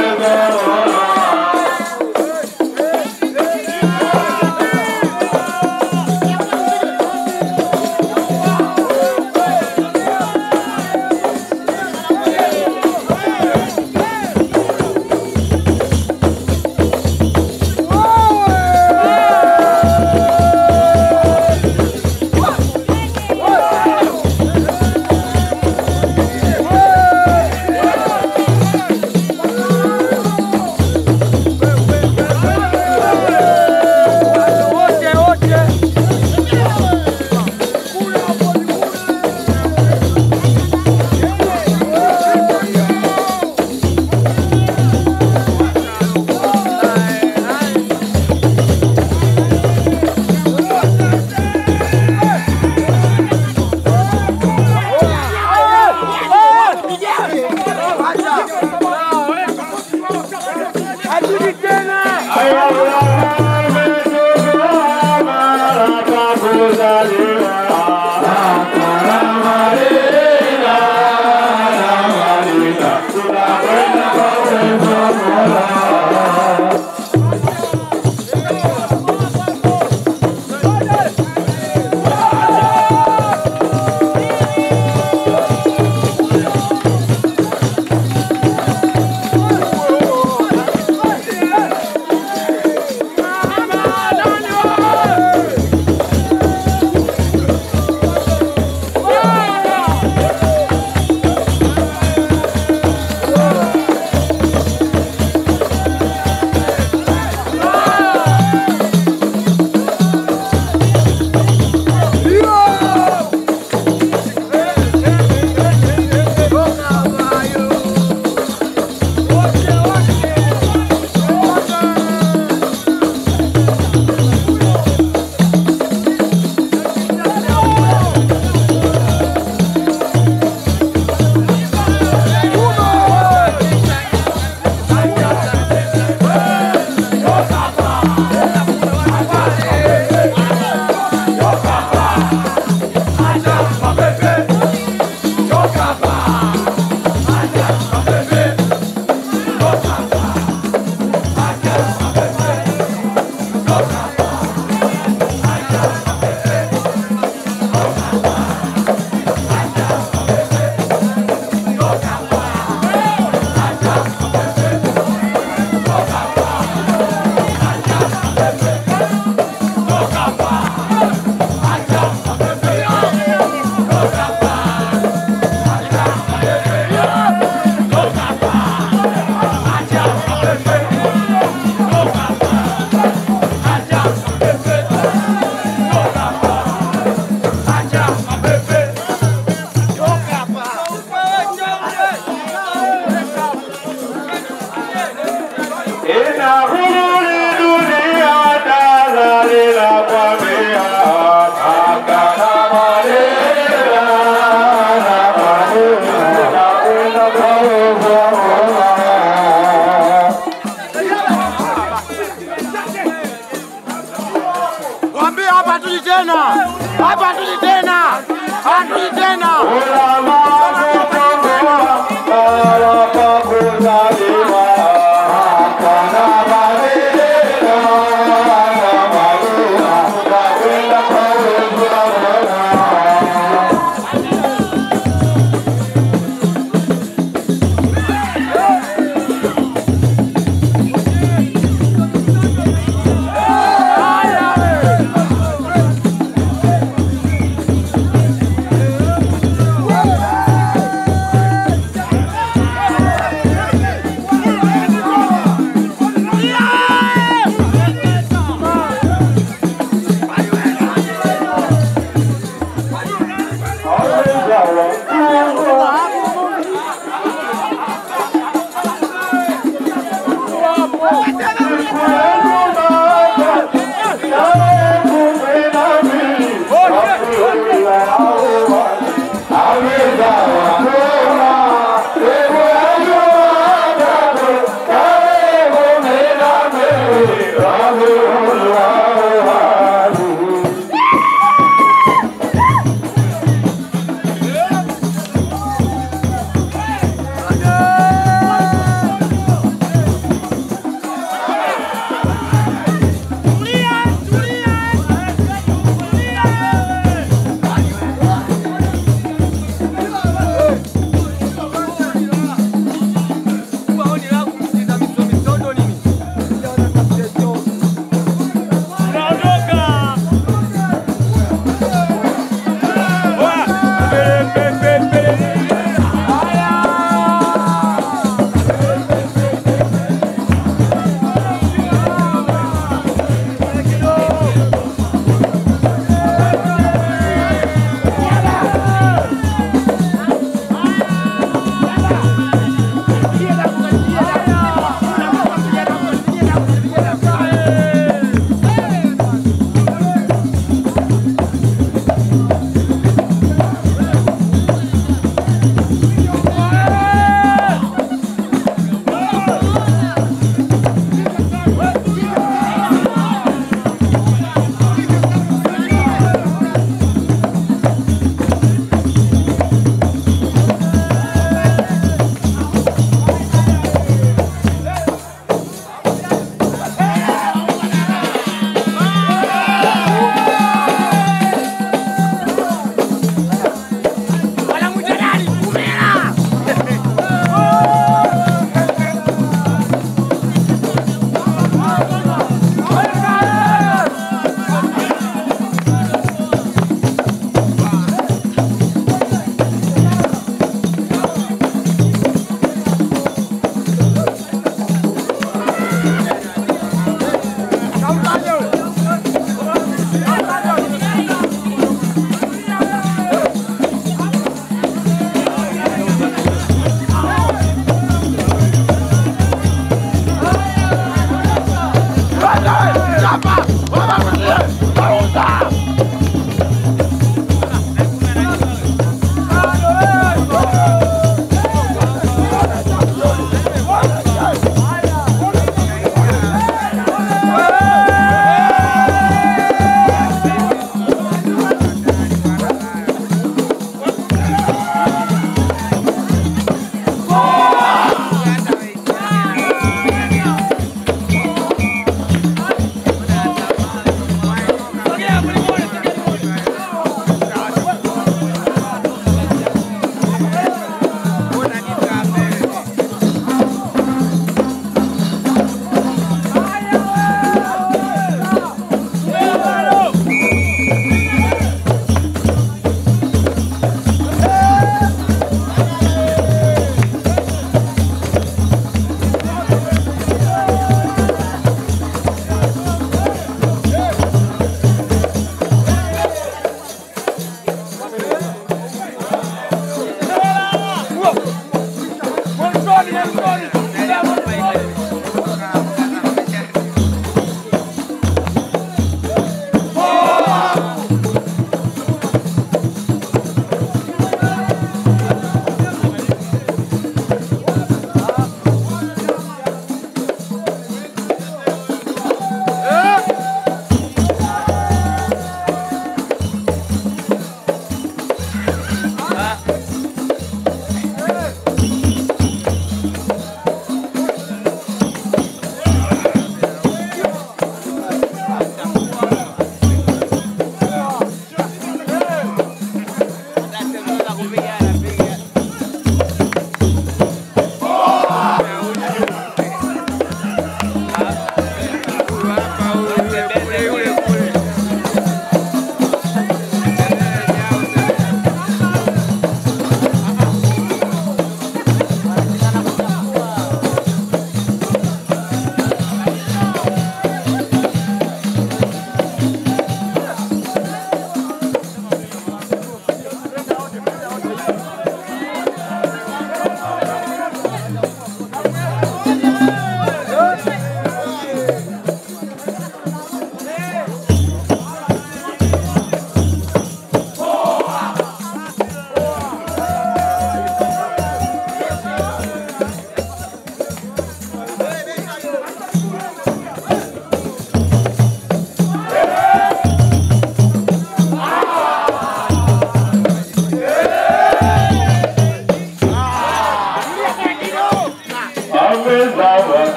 Father.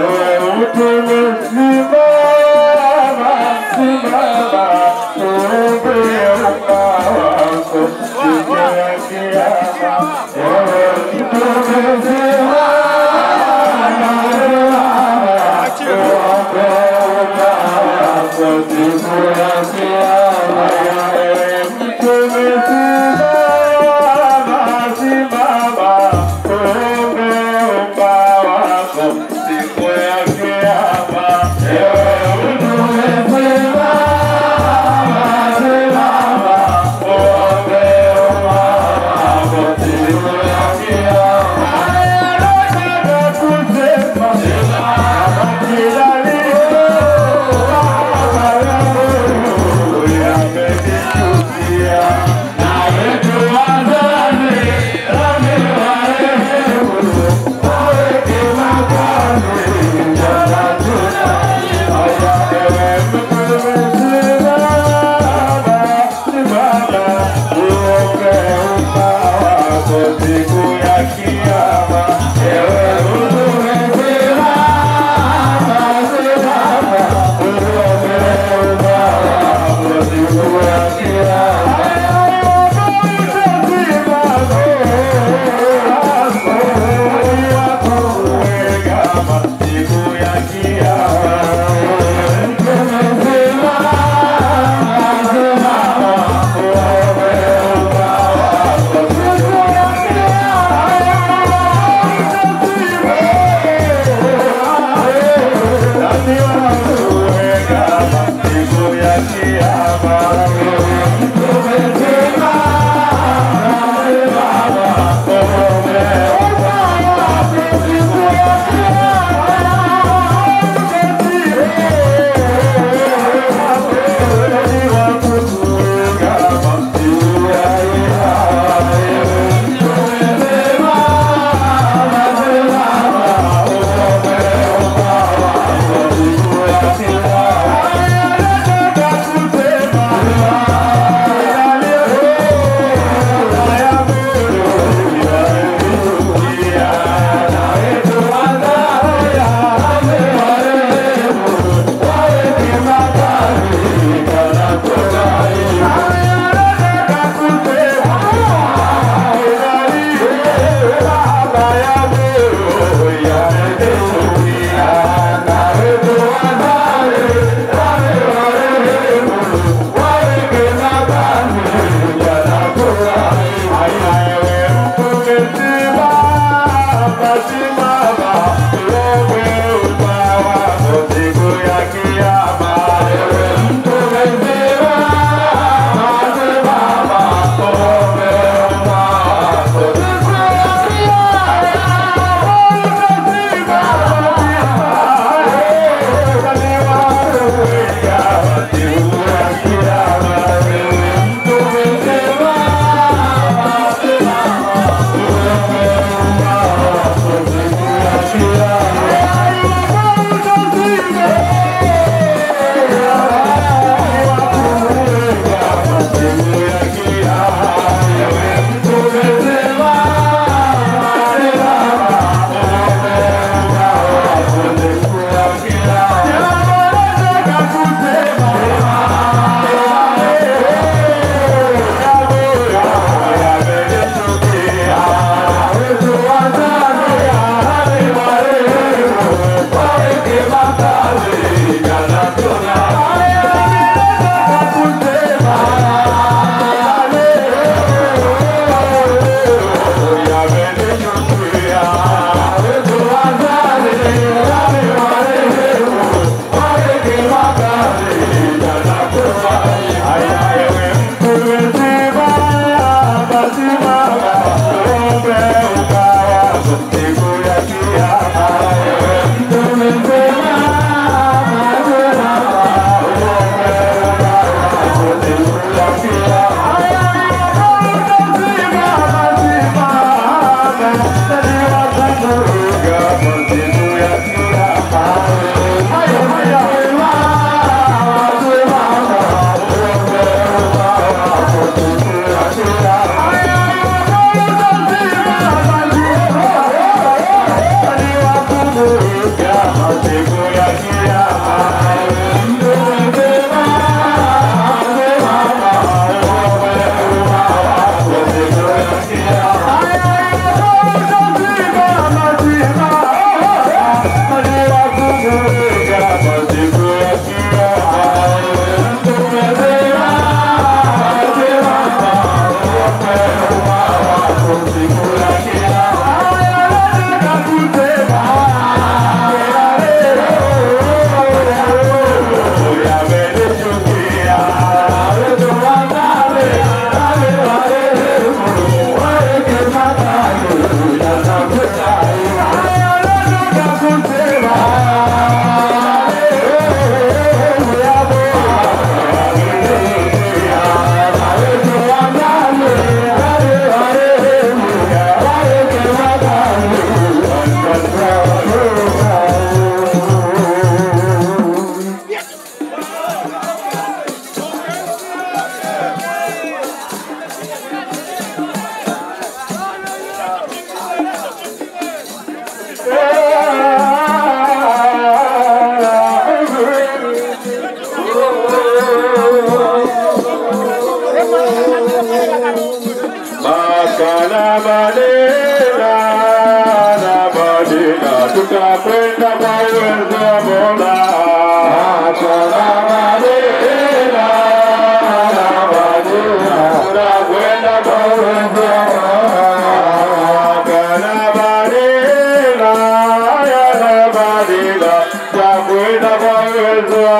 Mtatoa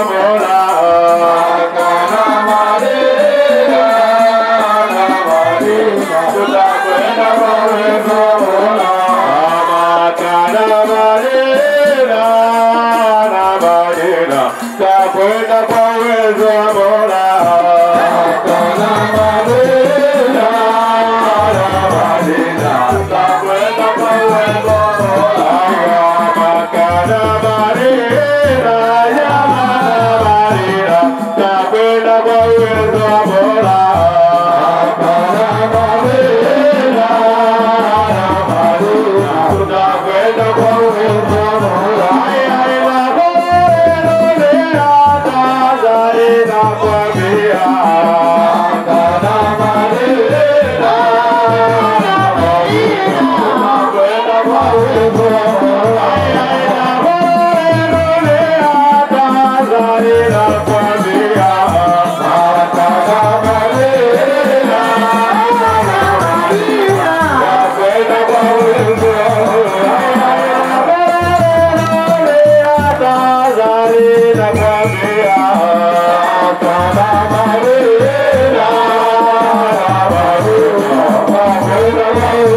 Mola. you.